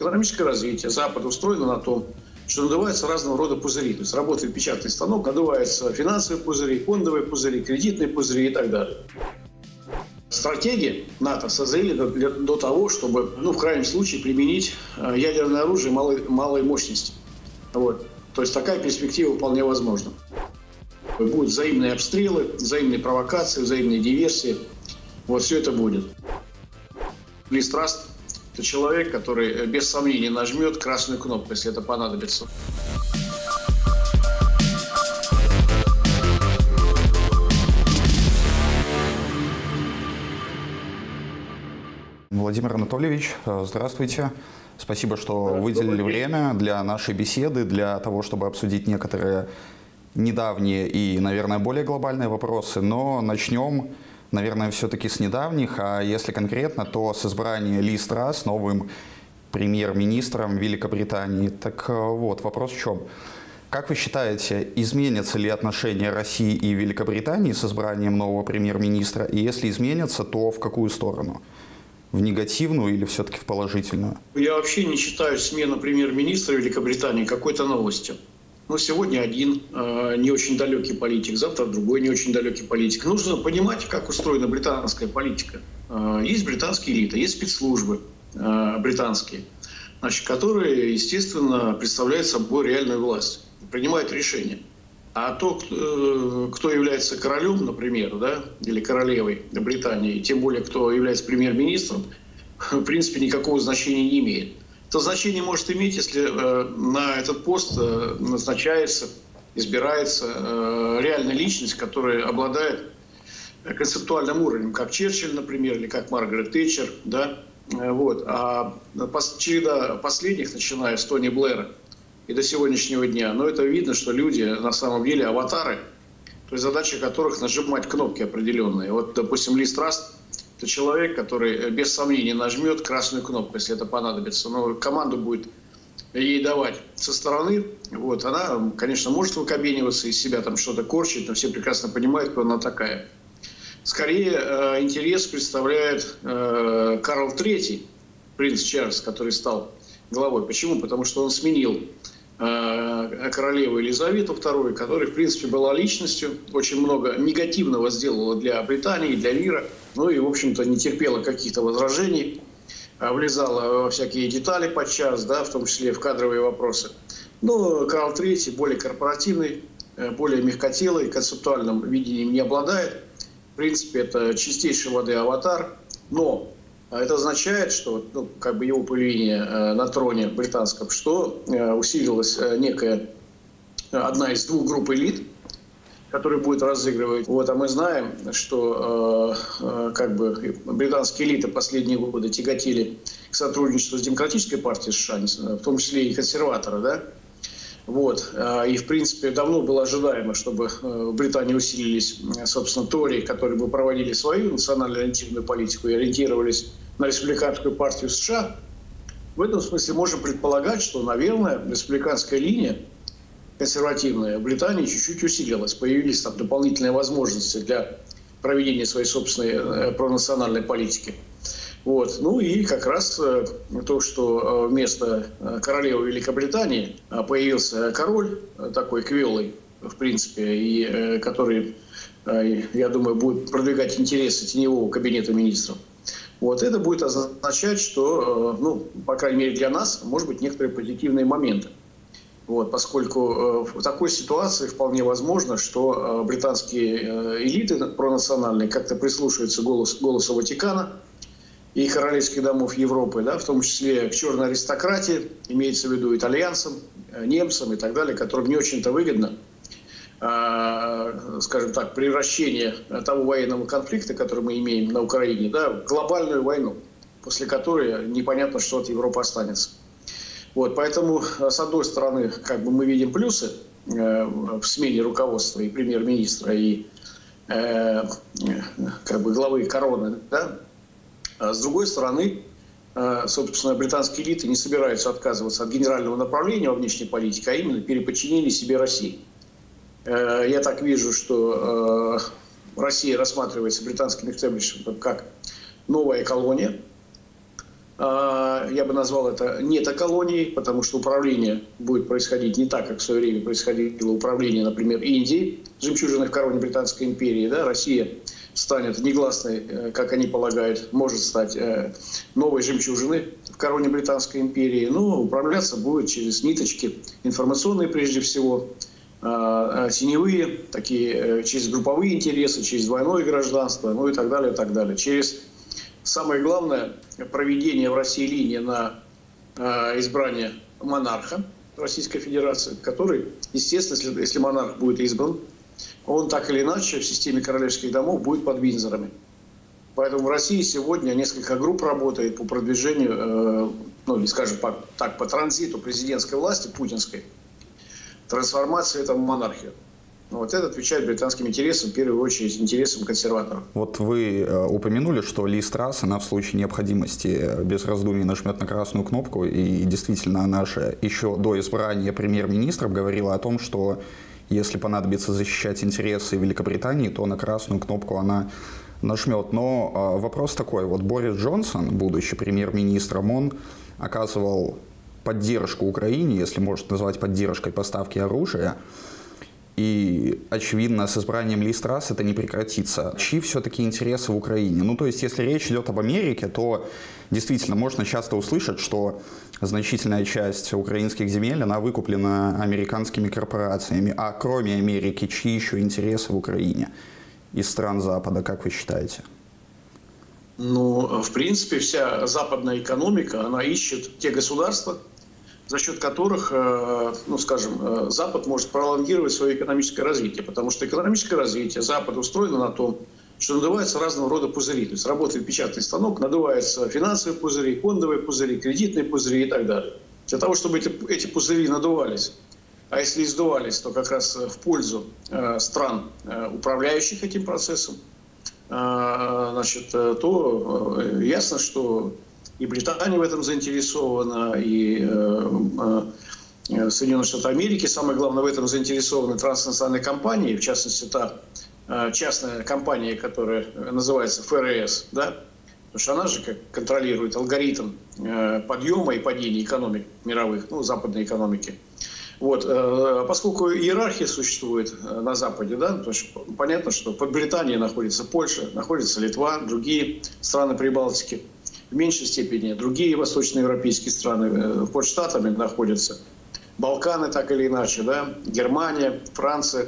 Экономическое развитие Запада устроено на том, что надуваются разного рода пузыри. То есть работает печатный станок, надуваются финансовые пузыри, фондовые пузыри, кредитные пузыри и так далее. Стратегии НАТО созрели до, до того, чтобы, ну, в крайнем случае, применить э, ядерное оружие малой, малой мощности. Вот. То есть такая перспектива вполне возможна. Будут взаимные обстрелы, взаимные провокации, взаимные диверсии. Вот все это будет. Ли Страст – это человек, который э, без сомнения нажмет красную кнопку, если это понадобится. Владимир Анатольевич, э, здравствуйте. Спасибо, что выделили время для нашей беседы, для того, чтобы обсудить некоторые недавние и, наверное, более глобальные вопросы. Но начнем, наверное, все-таки с недавних, а если конкретно, то с избрания Ли Страс новым премьер-министром Великобритании. Так э, вот, вопрос в чем? Как вы считаете, изменятся ли отношения России и Великобритании с избранием нового премьер-министра? И если изменятся, то в какую сторону? в негативную или все-таки в положительную? Я вообще не считаю смену премьер-министра Великобритании какой-то новостью. Ну, сегодня один э, не очень далекий политик, завтра другой не очень далекий политик. Нужно понимать, как устроена британская политика. Э, есть британские элиты, есть спецслужбы э, британские, значит, которые, естественно, представляют собой реальную власть, принимают решения. А тот, э, кто является королем, например, да, или королевой Британии, тем более, кто является премьер-министром, в принципе, никакого значения не имеет. Это значение может иметь, если э, на этот пост э, назначается, избирается реальная личность, которая обладает концептуальным уровнем, как Черчилль, например, или как Маргарет Тэтчер, да, вот. А череда последних, начиная с Тони Блэра, и до сегодняшнего дня. Но это видно, что люди на самом деле аватары, то есть задача которых нажимать кнопки определенные. Вот, допустим, Лист Раст – это человек, который э, без сомнения нажмет красную кнопку, если это понадобится. Но команду будет ей давать со стороны, вот, она, конечно, может выкобениваться из себя там что-то корчить, но все прекрасно понимают, кто она такая. Скорее э, интерес представляет э, Карл III, принц Чарльз, который стал главой. Почему? Потому что он сменил Э, королеву Елизавету II, которая, в принципе, была личностью, очень много негативного сделала для Британии, для мира, ну и, в общем-то, не терпела каких-то возражений, а влезала во всякие детали подчас, да, в том числе в кадровые вопросы. Но Карл III более корпоративный, э, более мягкотелый, концептуальным видением не обладает. В принципе, это чистейший воды аватар, но а это означает, что ну, как бы его появление э, на троне британском, что э, усилилась некая одна из двух групп элит, которые будет разыгрывать. Вот, а мы знаем, что э, как бы британские элиты последние годы тяготили к сотрудничеству с Демократической партией США, в том числе и консерваторы, да, вот. И, в принципе, давно было ожидаемо, чтобы в Британии усилились, собственно, Тори, которые бы проводили свою национально-ориентированную политику и ориентировались на республиканскую партию США, в этом смысле можем предполагать, что, наверное, республиканская линия консервативная в Британии чуть-чуть усилилась. Появились там дополнительные возможности для проведения своей собственной э, пронациональной политики. Вот. Ну и как раз э, то, что э, вместо королевы Великобритании появился король такой квелый, в принципе, и который, я думаю, будет продвигать интересы теневого кабинета министров. Вот это будет означать, что, ну, по крайней мере для нас, может быть, некоторые позитивные моменты. Вот, поскольку э, в такой ситуации вполне возможно, что э, британские элиты пронациональные как-то прислушаются голос, голосу Ватикана и королевских домов Европы, да, в том числе к черной аристократии, имеется в виду итальянцам, немцам и так далее, которым не очень-то выгодно скажем так, превращение того военного конфликта, который мы имеем на Украине, да, в глобальную войну, после которой непонятно, что от Европы останется. Вот, поэтому, с одной стороны, как бы мы видим плюсы э, в смене руководства и премьер-министра, и э, как бы главы короны, да? а с другой стороны, э, собственно, британские элиты не собираются отказываться от генерального направления во внешней политике, а именно переподчинение себе России. Э, я так вижу, что э, Россия рассматривается британским истеблишментом как новая колония, я бы назвал это нетоколонией, потому что управление будет происходить не так, как в свое время происходило управление, например, Индии, жемчужиной в короне Британской империи. Да? Россия станет негласной, э, как они полагают, может стать э, новой жемчужиной в короне Британской империи. Но управляться будет через ниточки информационные прежде всего, а, а, теневые, такие, э, через групповые интересы, через двойное гражданство, ну и так далее, и так далее. Через самое главное проведение в России линии на избрание монарха Российской Федерации, который, естественно, если, монарх будет избран, он так или иначе в системе королевских домов будет под Винзорами. Поэтому в России сегодня несколько групп работает по продвижению, э, ну, скажем по, так, по транзиту президентской власти, путинской, трансформации этого в монархию. Вот это отвечает британским интересам, в первую очередь интересам консерваторов. Вот вы э, упомянули, что Ли Страс, она в случае необходимости э, без раздумий нажмет на красную кнопку, и действительно наша еще до избрания премьер-министров говорила о том, что если понадобится защищать интересы Великобритании, то на красную кнопку она нажмет. Но э, вопрос такой, вот Борис Джонсон, будучи премьер-министром, он оказывал поддержку Украине, если можно назвать поддержкой поставки оружия, и, очевидно, с избранием Ли Страс это не прекратится. Чьи все-таки интересы в Украине? Ну, то есть, если речь идет об Америке, то действительно можно часто услышать, что значительная часть украинских земель, она выкуплена американскими корпорациями. А кроме Америки, чьи еще интересы в Украине из стран Запада, как вы считаете? Ну, в принципе, вся западная экономика, она ищет те государства, за счет которых, э, ну, скажем, э, Запад может пролонгировать свое экономическое развитие. Потому что экономическое развитие Запада устроено на том, что надуваются разного рода пузыри. То есть работает печатный станок, надуваются финансовые пузыри, фондовые пузыри, кредитные пузыри и так далее. Для того, чтобы эти, эти пузыри надувались, а если издувались, то как раз в пользу э, стран, э, управляющих этим процессом, э, значит, э, то э, ясно, что и Британия в этом заинтересована, и э, э, Соединенные Штаты Америки. Самое главное, в этом заинтересованы транснациональные компании, в частности, та э, частная компания, которая называется ФРС, да, потому что она же как контролирует алгоритм подъема и падения экономик мировых, ну, западной экономики. Вот, поскольку иерархия существует на Западе, да, потому что понятно, что под Британией находится Польша, находится Литва, другие страны Прибалтики – в меньшей степени другие восточноевропейские страны э, под штатами находятся. Балканы так или иначе, да, Германия, Франция.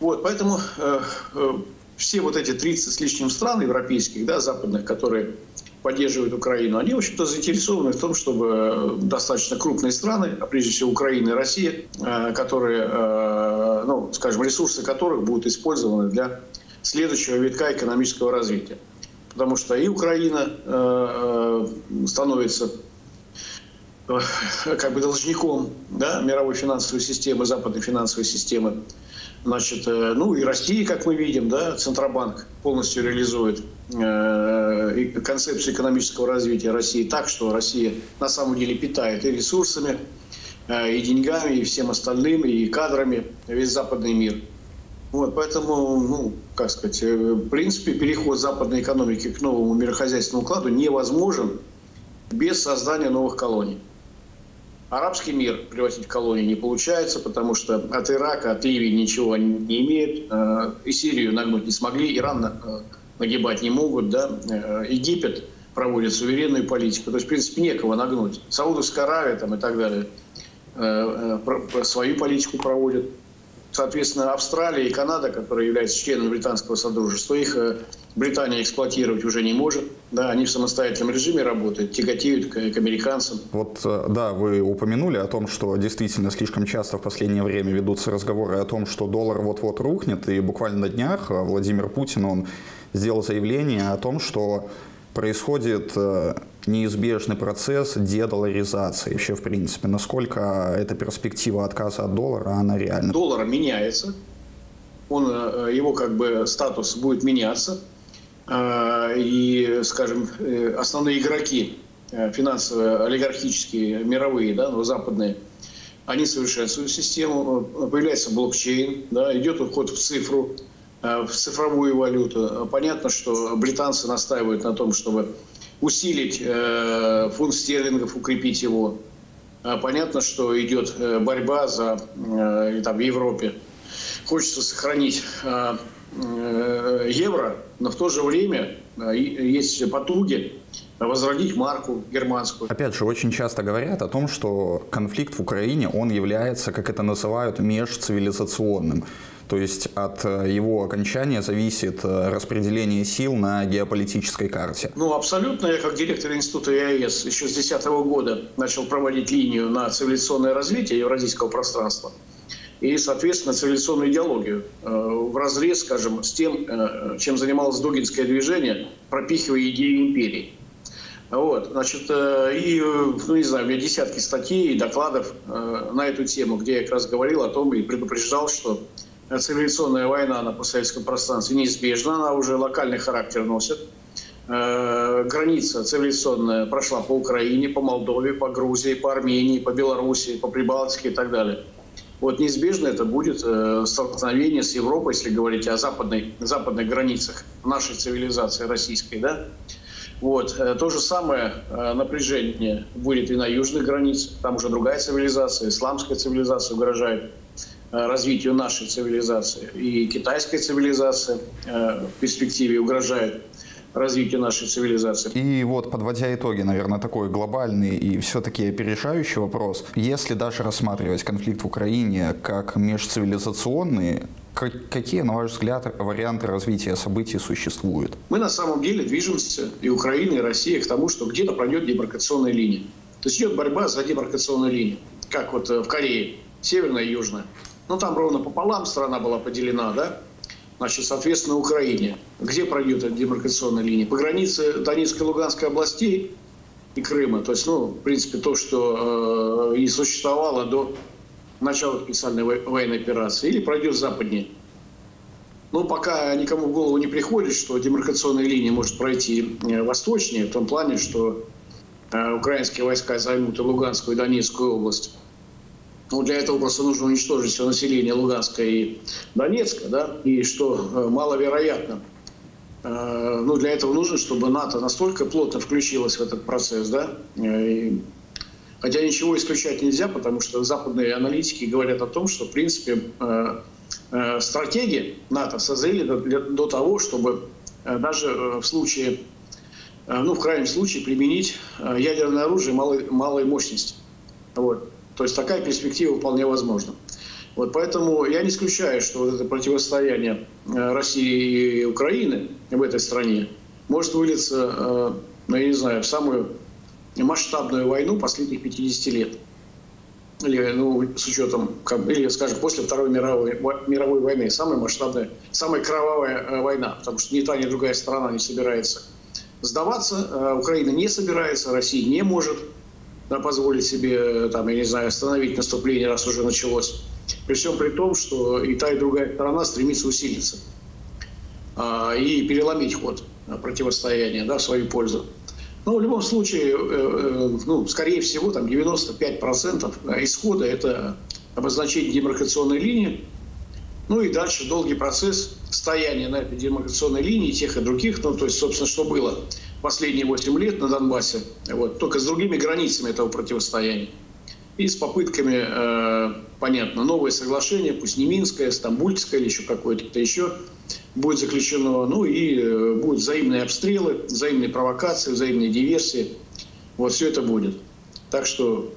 Вот, поэтому э, э, все вот эти 30 с лишним стран европейских, да, западных, которые поддерживают Украину, они, в общем-то, заинтересованы в том, чтобы э, достаточно крупные страны, а прежде всего Украина и Россия, э, которые, э, ну, скажем, ресурсы которых будут использованы для следующего витка экономического развития потому что и Украина э, э, становится э, как бы должником да, мировой финансовой системы, западной финансовой системы. Значит, ну и Россия, как мы видим, да, Центробанк полностью реализует э, концепцию экономического развития России так, что Россия на самом деле питает и ресурсами, э, и деньгами, и всем остальным, и кадрами весь западный мир. Вот, поэтому, ну, как сказать, э, в принципе, переход западной экономики к новому мирохозяйственному укладу невозможен без создания новых колоний. Арабский мир превратить в колонии не получается, потому что от Ирака, от Ливии ничего не имеют. Э, и Сирию нагнуть не смогли, Иран э, нагибать не могут. Да? Египет проводит суверенную политику. То есть, в принципе, некого нагнуть. Саудовская Аравия там, и так далее свою политику проводит соответственно, Австралия и Канада, которые являются членами британского содружества, их э, Британия эксплуатировать уже не может. Да, они в самостоятельном режиме работают, тяготеют к, к американцам. Вот, э, да, вы упомянули о том, что действительно слишком часто в последнее время ведутся разговоры о том, что доллар вот-вот рухнет, и буквально на днях э, Владимир Путин, он сделал заявление о том, что происходит э, неизбежный процесс дедоларизации вообще в принципе. Насколько эта перспектива отказа от доллара, она реальна? Доллар меняется, он, э, его как бы статус будет меняться. Э, и, скажем, основные игроки финансовые, олигархические, мировые, да, ну, западные, они совершенствуют систему, появляется блокчейн, да, идет уход в цифру, в цифровую валюту. Понятно, что британцы настаивают на том, чтобы усилить э, фунт стерлингов, укрепить его. А понятно, что идет э, борьба за э, там, в Европе. Хочется сохранить э, э, евро, но в то же время э, есть потуги возродить марку германскую. Опять же, очень часто говорят о том, что конфликт в Украине, он является, как это называют, межцивилизационным. То есть от э, его окончания зависит э, распределение сил на геополитической карте. Ну, абсолютно. Я как директор Института ЕАЭС еще с 2010 года начал проводить линию на цивилизационное развитие евразийского пространства и, соответственно, цивилизационную идеологию э, в разрез, скажем, с тем, чем занималось Дугинское движение, пропихивая идеи империи. Вот, значит, и, ну, не знаю, у меня десятки статей и докладов на эту тему, где я как раз говорил о том и предупреждал, что цивилизационная война на постсоветском пространстве неизбежна, она уже локальный характер носит. Э, граница цивилизационная прошла по Украине, по Молдове, по Грузии, по Армении, по Белоруссии, по Прибалтике и так далее. Вот неизбежно это будет э, столкновение с Европой, если говорить о западной, западных границах нашей цивилизации российской. Да? Вот. Э, то же самое напряжение будет и на южных границах. Там уже другая цивилизация, исламская цивилизация угрожает. Э, развитию нашей цивилизации. И китайская цивилизация э, в перспективе угрожает развитию нашей цивилизации. И вот, подводя итоги, наверное, такой глобальный и все-таки опережающий вопрос. Если даже рассматривать конфликт в Украине как межцивилизационный, какие, на ваш взгляд, варианты развития событий существуют? Мы на самом деле движемся, и Украина, и Россия, к тому, что где-то пройдет демаркационная линия. То есть идет борьба за демаркационную линию, как вот э, в Корее, северная и южная. Ну, там ровно пополам страна была поделена, да? Значит, соответственно, Украине. Где пройдет эта демаркационная линия? По границе Донецкой и Луганской областей и Крыма. То есть, ну, в принципе, то, что э, и существовало до начала специальной военной операции. Или пройдет западнее. Но пока никому в голову не приходит, что демаркационная линия может пройти э, восточнее, в том плане, что э, украинские войска займут и Луганскую, и Донецкую область ну, для этого просто нужно уничтожить все население Луганска и Донецка, да, и что э, маловероятно. Э, ну, для этого нужно, чтобы НАТО настолько плотно включилось в этот процесс, да, э, и, хотя ничего исключать нельзя, потому что западные аналитики говорят о том, что, в принципе, стратегии НАТО созрели до того, чтобы даже в случае, ну, в крайнем случае, применить ядерное оружие малой, малой мощности. Вот. То есть такая перспектива вполне возможна. Вот поэтому я не исключаю, что вот это противостояние э, России и Украины в этой стране может вылиться, э, ну, я не знаю, в самую масштабную войну последних 50 лет. Или, ну, с учетом, или, скажем, после Второй мировой, мировой войны, самая масштабная, самая кровавая э, война, потому что ни та, ни другая страна не собирается сдаваться, Украина не собирается, Россия не может позволить себе, там, я не знаю, остановить наступление, раз уже началось. При всем при том, что и та, и другая сторона стремится усилиться а, и переломить ход противостояния да, в свою пользу. Но в любом случае, э, э, ну, скорее всего, там 95% исхода – это обозначение демаркационной линии, ну и дальше долгий процесс стояния на этой демаркационной линии тех и других, ну то есть, собственно, что было последние 8 лет на Донбассе, вот, только с другими границами этого противостояния. И с попытками, э, понятно, новое соглашение, пусть не Минское, Стамбульское или еще какое-то еще, будет заключено. Ну и э, будут взаимные обстрелы, взаимные провокации, взаимные диверсии. Вот все это будет. Так что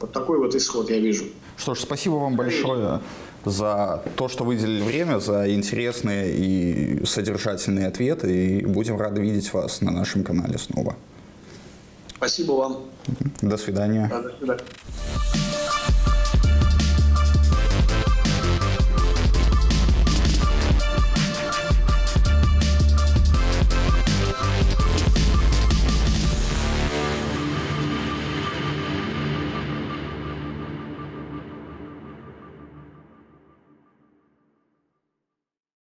вот такой вот исход я вижу. Что ж, спасибо вам большое за то, что выделили время, за интересные и содержательные ответы. И будем рады видеть вас на нашем канале снова. Спасибо вам. До свидания. Да, до свидания.